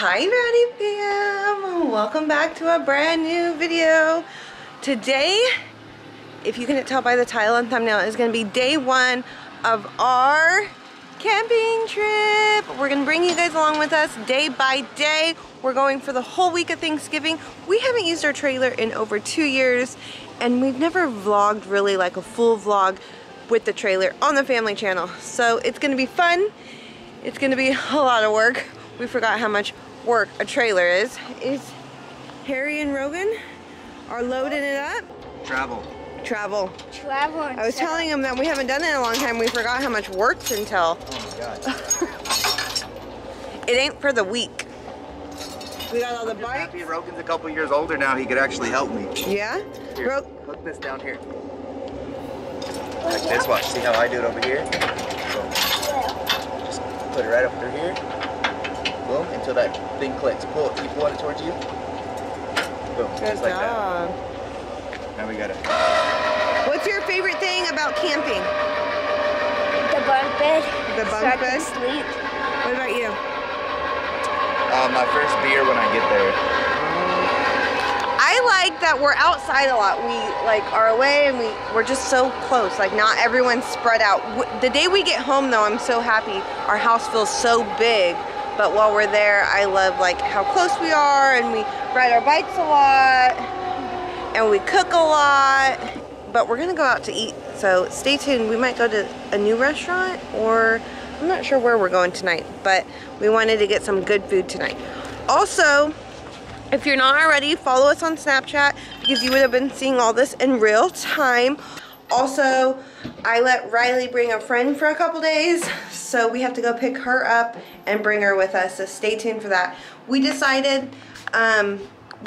Hi Rowdy Fam! Welcome back to a brand new video. Today, if you can tell by the title and thumbnail, is going to be day one of our camping trip. We're going to bring you guys along with us day by day. We're going for the whole week of Thanksgiving. We haven't used our trailer in over two years and we've never vlogged really like a full vlog with the trailer on the family channel. So it's going to be fun. It's going to be a lot of work. We forgot how much work a trailer is. Is Harry and Rogan are loading it up? Travel. Travel. Travel. I was telling him that we haven't done it in a long time. We forgot how much work's until. Oh my god. It ain't for the week. We got all the bikes. Happy Rogan's a couple years older now. He could actually help me. Yeah? Here, Ro hook this down here. Like this. Watch. See how I do it over here? Boom. Just put it right up through here. Boom. Until that thing clicks. Pull it. Keep pulling it towards you. Boom. Good Just like that. job. Now we got it. What's your favorite thing about camping? The bunk bed. The so bunk I can bed? sleep. What about you? Uh, my first beer when I get there. I like that we're outside a lot. We like are away and we we're just so close. Like not everyone's spread out. The day we get home though, I'm so happy. Our house feels so big. But while we're there, I love like how close we are and we ride our bikes a lot and we cook a lot. But we're gonna go out to eat. So stay tuned. We might go to a new restaurant or I'm not sure where we're going tonight, but we wanted to get some good food tonight. Also, if you're not already, follow us on Snapchat because you would have been seeing all this in real time. Also, I let Rylee bring a friend for a couple days, so we have to go pick her up and bring her with us, so stay tuned for that. We decided, um,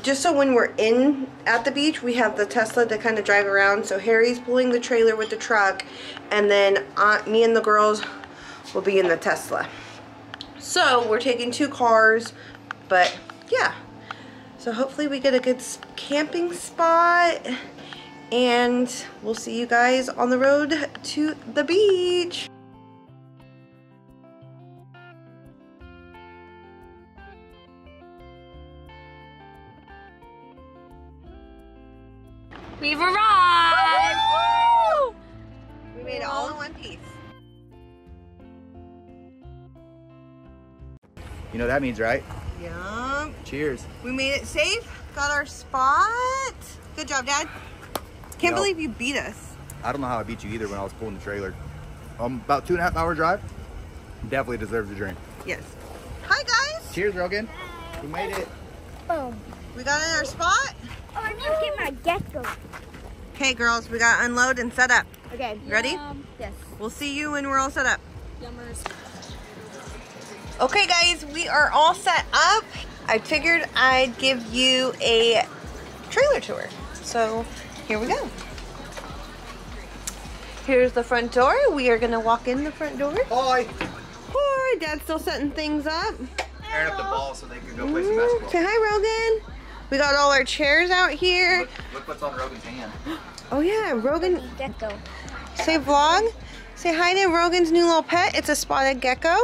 just so when we're in at the beach, we have the Tesla to kind of drive around, so Harry's pulling the trailer with the truck, and then uh, me and the girls will be in the Tesla. So, we're taking two cars, but yeah. So hopefully we get a good camping spot and we'll see you guys on the road to the beach. We've arrived. We made it all in one piece. You know what that means, right? Yum. Cheers. We made it safe. Got our spot. Good job, Dad. Can't Yep. believe you beat us. I don't know how I beat you either when I was pulling the trailer. Um, about two and a half hour drive. Definitely deserves a drink. Yes. Hi, guys. Cheers, Rogan. We made it. Boom. We got in our spot. Oh, I need to get my gecko. Okay, girls, we got to unload and set up. Okay. Ready? Yes. We'll see you when we're all set up. Yummers. Okay guys, we are all set up. I figured I'd give you a trailer tour. So here we go. Here's the front door. We are gonna walk in the front door. Hi. Hi, Dad's still setting things up. Tearing up the ball so they can go play some basketball. Say hi, Rogan. We got all our chairs out here. Look, look what's on Rogan's hand. Oh yeah, Rogan. Gecko. Say vlog. Say hi to Rogan's new little pet. It's a spotted gecko.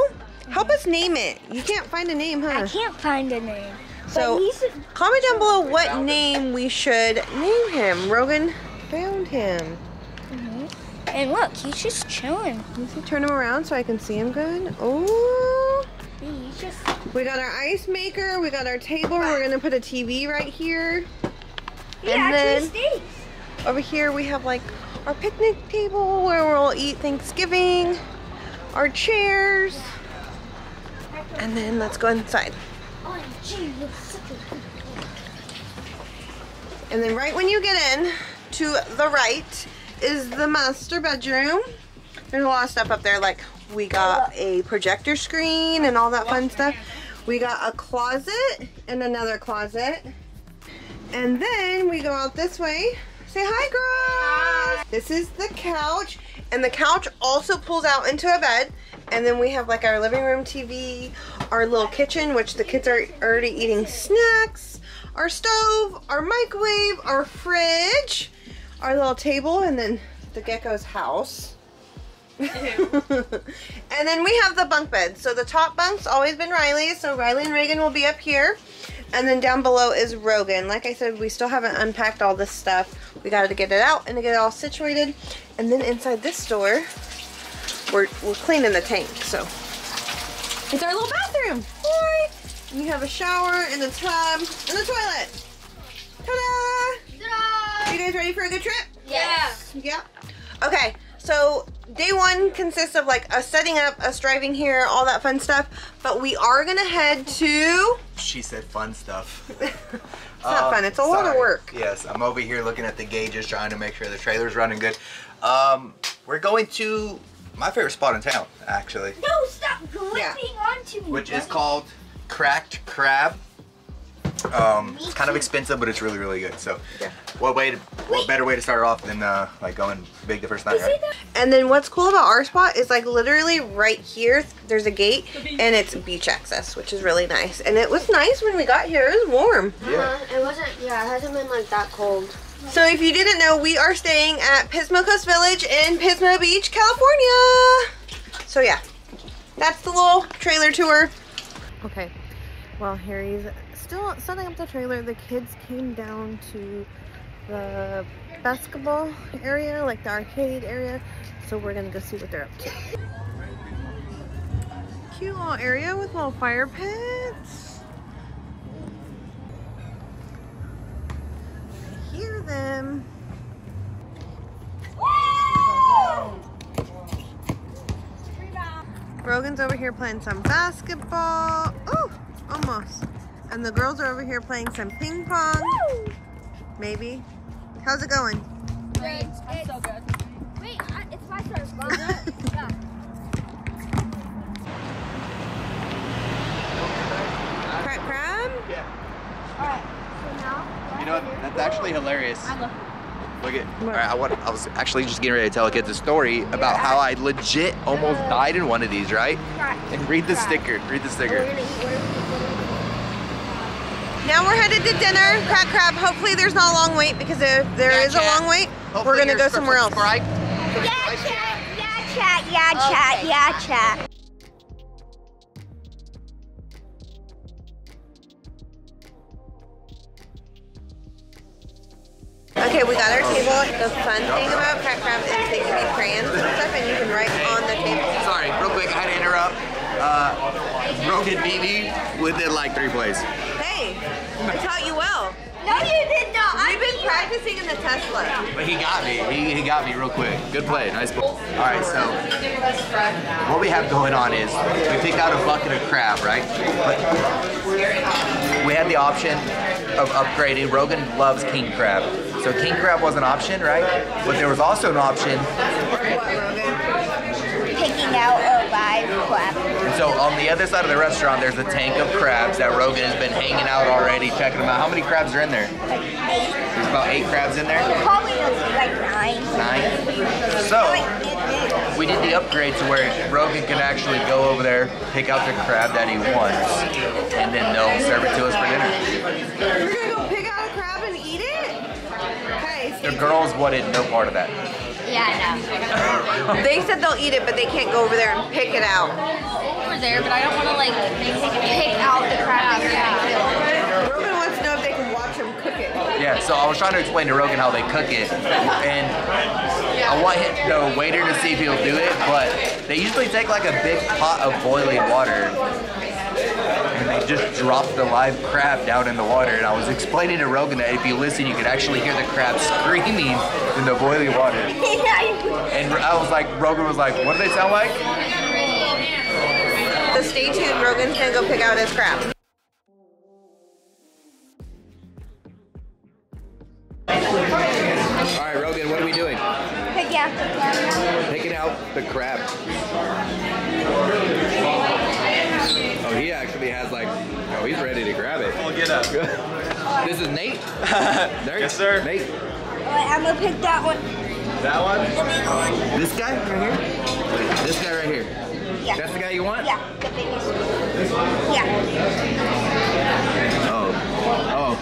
Help us name it. You can't find a name, huh? I can't find a name. So- Comment down below what name we should name him. Rogan found him. Mhm. and look, he's just chilling. Let me turn him around so I can see him good. Oh, He's just. we got our ice maker. We got our table. We're gonna put a TV right here. He And then- stays. Over here we have like our picnic table where we'll eat Thanksgiving. Our chairs. And then let's go inside. And then right when you get in, to the right is the master bedroom. There's a lot of stuff up there, like we got a projector screen and all that fun stuff. We got a closet and another closet. And then we go out this way. Say hi, girls. This is the couch. And the couch also pulls out into a bed. And then we have like our living room TV, our little kitchen, which the kids are already eating snacks, our stove, our microwave, our fridge, our little table, and then the gecko's house. and then we have the bunk beds. So the top bunk's always been Rylee's. So Rylee and Reagan will be up here. And then down below is Rogan. Like I said, we still haven't unpacked all this stuff. We got to get it out and to get it all situated. And then inside this door, we're, we're cleaning the tank. So it's our little bathroom. Boy. And you have a shower and a tub and a toilet. Ta-da! You guys ready for a good trip? Yeah. Yeah. Okay, so day one consists of like us setting up, us driving here, all that fun stuff. But we are gonna head to. She said fun stuff. It's not fun. It's a lot of work. Yes, I'm over here looking at the gauges, trying to make sure the trailer's running good. Um, we're going to my favorite spot in town, actually, No, stop gripping Yeah. onto me. which is called Cracked Crab. Um, it's kind of expensive, but it's really, really good. So, Yeah. what way to, what better way to start off than uh, like going big the first night, You right? And then what's cool about our spot is like literally right here, there's a gate and it's beach access, which is really nice. And it was nice when we got here. It was warm. Yeah. Uh, it wasn't, yeah, it hasn't been like that cold. So if you didn't know, we are staying at Pismo Coast Village in Pismo Beach, California. So yeah, that's the little trailer tour. Okay, while Harry's still setting up the trailer, the kids came down to the basketball area, like the arcade area. So we're gonna go see what they're up to. Cute little area with little fire pits. I hear them. Rogan's over here playing some basketball. Ooh, almost. And the girls are over here playing some ping pong. Maybe. How's it going? It's, it's so good. Wait, I, it's my turn. yeah. Crab crab? Alright, so now. You know, that's actually hilarious. I love Look at. All right, I, want, I was actually just getting ready to tell kids a story about how I legit almost died in one of these, right? And read the sticker. Read the sticker. Oh, gonna eat whatever Now we're headed to dinner. Cracked Crab. Hopefully there's not a long wait because if there Yeah, is a long wait, Hopefully we're gonna go somewhere else. subscribed. Yeah, chat. Yeah, chat. Yeah, chat. Yeah, chat. Okay, we got our table. The fun thing about Cracked Crab is they give you crayons and stuff and you can write on the table. Sorry, real quick, I had to interrupt. Uh, Rogan beat me within like three plays. Hey, I taught you well. No, you did not. We've been practicing in the Tesla. But he got me. He, he got me real quick. Good play. Nice ball. All right, so what we have going on is we picked out a bucket of crab, right? But we had the option of upgrading. Rogan loves king crab. So king crab was an option, right? But there was also an option. Picking out a live crab. And so on the other side of the restaurant, there's a tank of crabs that Rogan has been hanging out already, checking them out. How many crabs are in there? Like eight. There's about eight crabs in there. Probably like nine. Nine. So we did the upgrade to where Rogan can actually go over there, pick out the crab that he wants, and then they'll serve it to us for dinner. We're gonna go pick out a crab and eat it? Okay. The girls wanted no part of that. Yeah, I know. They said they'll eat it, but they can't go over there and pick it out. Over there, but I don't want to like pick out the crab. Yeah. Rogan wants to know if they can watch him cook it. Yeah, so I was trying to explain to Rogan how they cook it, and I want him, the waiter to see if he'll do it, but they usually take like a big pot of boiling water, and they just dropped the live crab down in the water. And I was explaining to Rogan that if you listen, you could actually hear the crab screaming in the boiling water. And I was like, Rogan was like, what do they sound like? So stay tuned. Rogan's gonna go pick out his crab. All right, Rogan, what are we doing? Pick out the crab. Picking out the crab. Oh, he actually has like, oh, he's ready to grab it. We'll get up. This is Nate. There Yes, sir. Nate. Alright, I'm gonna pick that one. That one? This guy right here? This guy right here. Yeah. That's the guy you want? Yeah, the biggest. Yeah. Oh. Oh.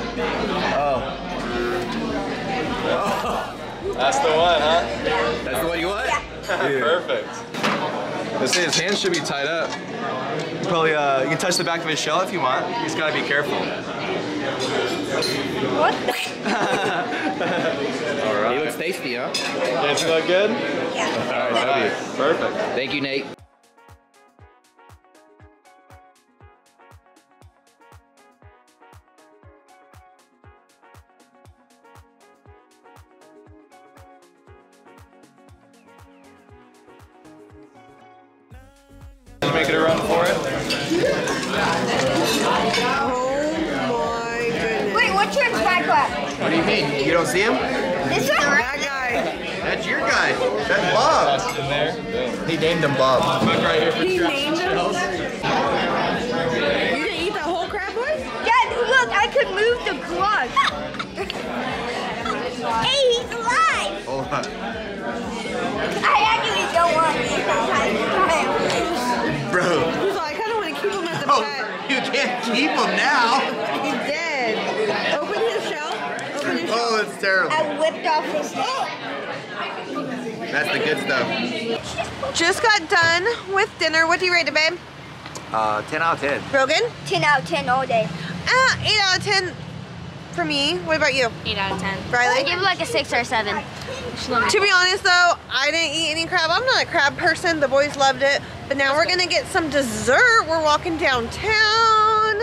Oh. That's the one, huh? That's the one you want? Yeah. Perfect. I say his hands should be tied up. Probably, uh, you can touch the back of his shell if you want. You just gotta be careful. What? All right. He looks tasty, huh? Does it look good? Yeah. All right, buddy. Perfect. Thank you, Nate. Mean? You see him? This one? That guy. That's your guy. That's Bob. In there. Boom. He named him Bob. Look right here for He named him? You didn't eat the whole crab, boys? Dad, look, I could move the glove. hey, he's alive. Hold on. I actually don't want to. Bro. He's like, I kind of want to keep him as a Oh, you can't keep him now. He's dead. Open his shell. Open his shell. Oh, it's terrible. I whipped off his head. That's the good stuff. Just got done with dinner. What do you rate it, babe? Uh, 10 out of 10. Rogan? 10 out of 10 all day. Ah, 8 out of 10 for me. What about you? 8 out of 10. Rylee? I give it like a 6 or a 7. To be honest though, I didn't eat any crab. I'm not a crab person. The boys loved it. But now we're gonna get some dessert. We're walking downtown.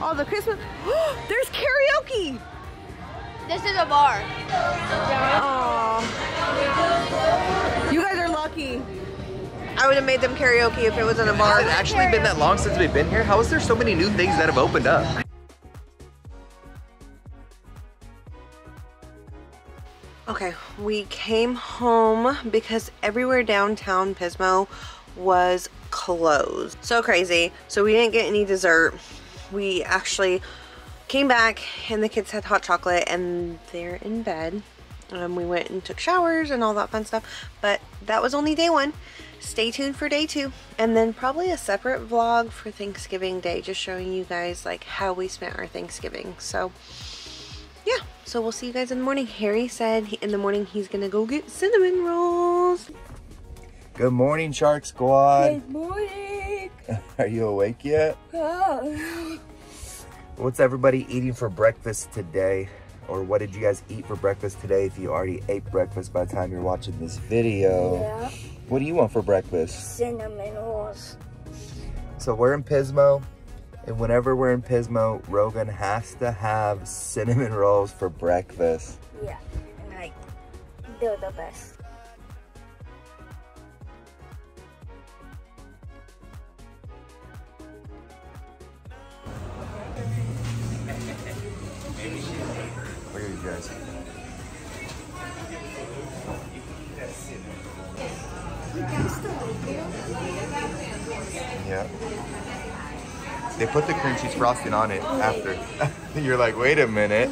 All the Christmas. There's karaoke. This is a bar. Aw. You guys are lucky. I would have made them karaoke if it was in a bar. Has it actually been that long since we've been here? How is there so many new things that have opened up? Okay, we came home because everywhere downtown Pismo was closed. So crazy. So we didn't get any dessert. We actually came back and the kids had hot chocolate and they're in bed. Um, we went and took showers and all that fun stuff. But that was only day one. Stay tuned for day two. And then probably a separate vlog for Thanksgiving Day, just showing you guys like how we spent our Thanksgiving. So yeah, so we'll see you guys in the morning. Harry said he, in the morning he's gonna go get cinnamon rolls. Good morning, Shark Squad. Good morning. Are you awake yet? What's everybody eating for breakfast today? Or what did you guys eat for breakfast today if you already ate breakfast by the time you're watching this video? Yeah. What do you want for breakfast? Cinnamon rolls. So we're in Pismo, and whenever we're in Pismo, Rogan has to have cinnamon rolls for breakfast. Yeah. And like, they're the best. You guys. Yeah. They put the cream cheese frosting on it after. You're like, wait a minute.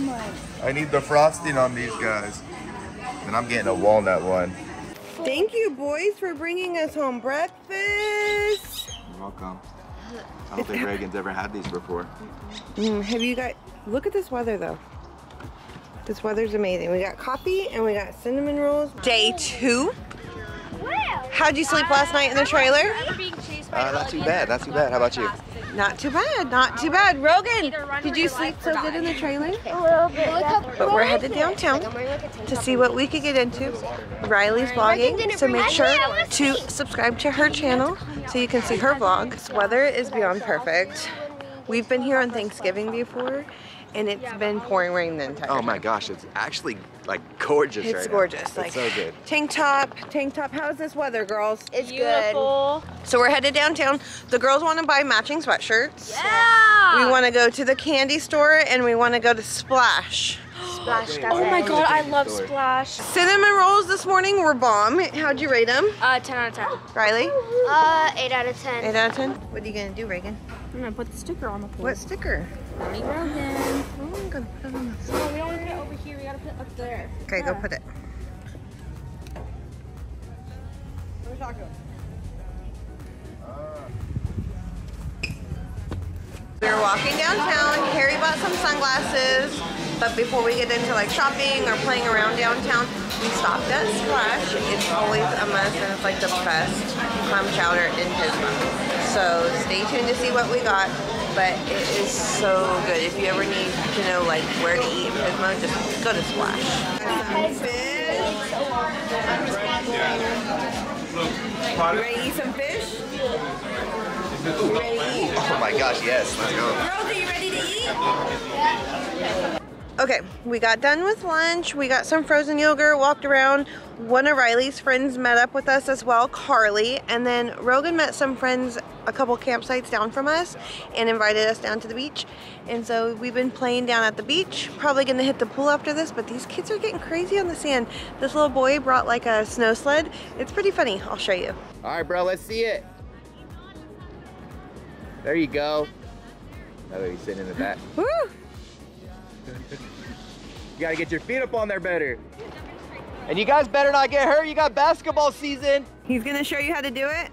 I need the frosting on these guys. And I'm getting a walnut one. Thank you, boys, for bringing us home breakfast. You're welcome. I don't think Reagan's ever had these before. Mm, have you guys... Look at this weather, though. This weather's amazing. We got coffee and we got cinnamon rolls. Day two. How'd you sleep last night in the trailer? Uh, not too bad, not too bad. How about you? Not too bad, not too bad. Rogan, did you sleep so good in the trailer? A little bit. But we're headed downtown to see what we could get into. Rylee's vlogging, so make sure to subscribe to her channel so you can see her vlog. This weather is beyond perfect. We've been here on Thanksgiving before, and it's been pouring rain the entire time. Oh time. my gosh, it's actually like gorgeous It's right now. gorgeous. Like it's so good. Tank top, tank top. How's this weather, girls? It's good. So we're headed downtown. The girls want to buy matching sweatshirts. Yeah. We want to go to the candy store and we want to go to Splash. Splash Oh my god, I love Store. Splash. Cinnamon rolls this morning were bomb. How'd you rate them, Uh, 10 out of 10. Rylee? Uh, 8 out of 10. 8 out of 10. What are you gonna do, Reagan? I'm gonna put the sticker on the pool. What sticker? We don't want to put it over here. We gotta put it up there. Okay, go put it. We were walking downtown. Harry bought some sunglasses, but before we get into like shopping or playing around downtown, we stopped at Splash. It's always a must, and it's like the best clam chowder in Pismo. So stay tuned to see what we got. But it is so good. If you ever need to know like where to eat in Pismo, just go to Splash. Some fish. You ready to eat some fish? Ready? Oh my gosh, yes. Let's go. Rosa, you ready to eat? Okay, we got done with lunch. We got some frozen yogurt, walked around. One of Rylee's friends met up with us as well, Carly. And then Rogan met some friends a couple campsites down from us and invited us down to the beach. And so we've been playing down at the beach. Probably gonna hit the pool after this, but these kids are getting crazy on the sand. This little boy brought like a snow sled. It's pretty funny. I'll show you. All right, bro, let's see it. There you go. Oh, he's sitting in the back. Woo! You gotta get your feet up on there better. And you guys better not get hurt. You got basketball season. He's gonna show you how to do it.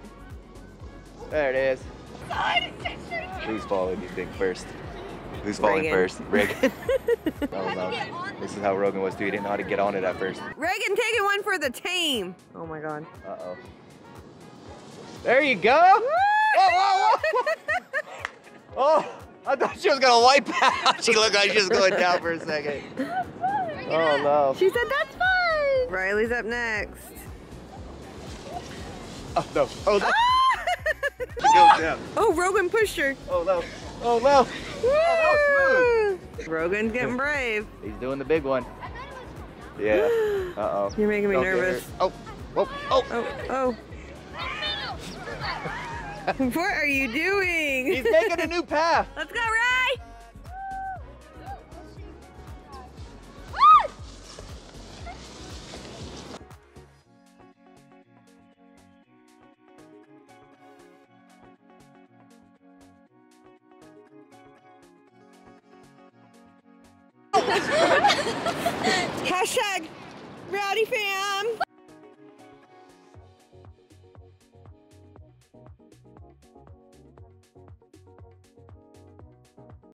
There it is. Who's falling, you think, first? Who's falling Reagan. first? Reagan. oh, no. This is how Rogan was, too. He didn't know how to get on it at first. Reagan taking one for the team. Oh my god. Uh-oh. There you go. Whoa, whoa, whoa. Oh, I thought she was gonna wipe out. She looked like she was going down for a second. Oh no. She said that's fine. Rylee's up next. Oh no. Oh no. Goes down. oh, Rogan pushed her. Oh no. Oh no. Oh, Rogan's getting brave. He's doing the big one. Yeah. Uh oh. You're making me Don't nervous. Oh. Oh. Oh. Oh, oh. what are you doing? He's making a new path. Let's go, Ray!